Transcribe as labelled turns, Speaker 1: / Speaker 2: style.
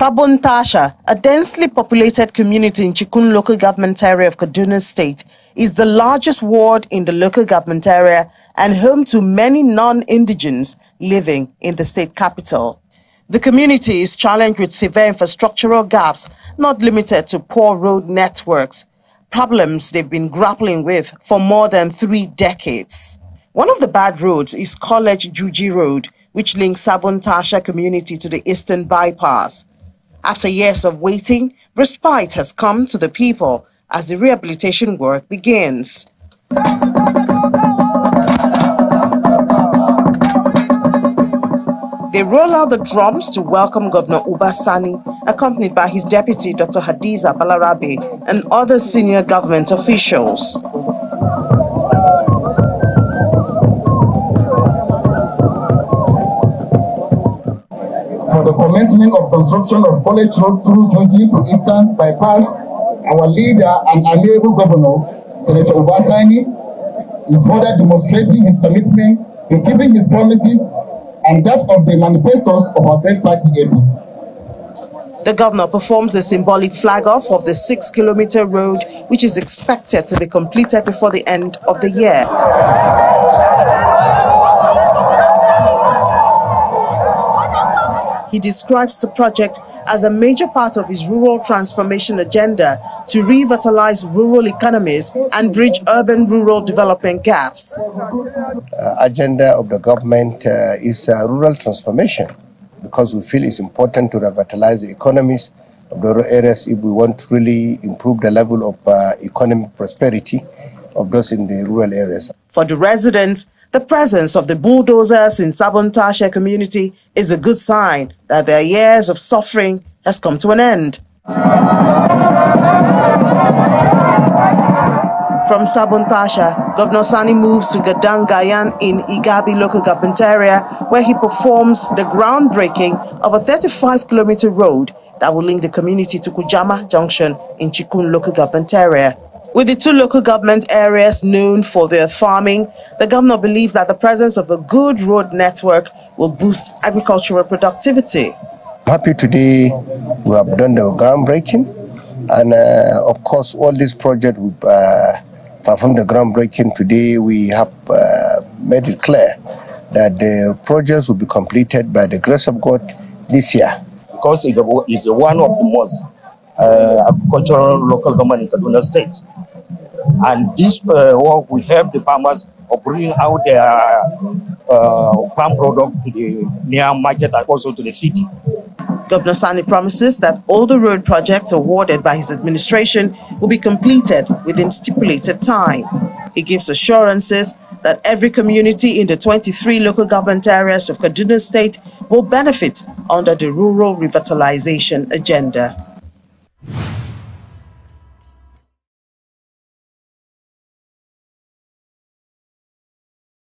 Speaker 1: Sabon Tasha, a densely populated community in Chikun local government area of Kaduna State, is the largest ward in the local government area and home to many non-indigens living in the state capital. The community is challenged with severe infrastructural gaps, not limited to poor road networks, problems they've been grappling with for more than three decades. One of the bad roads is College Juji Road, which links Sabon Tasha community to the Eastern Bypass. After years of waiting, respite has come to the people as the rehabilitation work begins. They roll out the drums to welcome Governor Uba Sani, accompanied by his deputy, Dr. Hadiza Balarabe, and other senior government officials.
Speaker 2: For the commencement of construction of College Road through Joji to Eastern Bypass, our leader and amiable governor, Senator Obasani, is further demonstrating his commitment to keeping his promises and that of the manifestos of our great party APC.
Speaker 1: The governor performs the symbolic flag off of the six kilometer road, which is expected to be completed before the end of the year. He describes the project as a major part of his rural transformation agenda to revitalize rural economies and bridge urban-rural development gaps.
Speaker 3: Uh, agenda of the government uh, is uh, rural transformation because we feel it's important to revitalize the economies of the rural areas if we want to really improve the level of uh, economic prosperity of those in the rural areas.
Speaker 1: For the residents, the presence of the bulldozers in Sabon Tasha community is a good sign that their years of suffering has come to an end. From Sabon Tasha, Governor Sani moves to Gadangayan in Igabi local government area where he performs the groundbreaking of a 35-kilometer road that will link the community to Kujama Junction in Chikun local government area. With the two local government areas known for their farming, the governor believes that the presence of a good road network will boost agricultural productivity.
Speaker 3: Happy today we have done the groundbreaking and uh, of course all these projects we uh, from the groundbreaking today we have uh, made it clear that the projects will be completed by the grace of God this year.
Speaker 4: Because it is one of the most agricultural local government in Kaduna State. And this uh, work will help the farmers of bringing out their uh, farm product to the near market and also to the city.
Speaker 1: Governor Sani promises that all the road projects awarded by his administration will be completed within stipulated time. He gives assurances that every community in the 23 local government areas of Kaduna State will benefit under the rural revitalization agenda.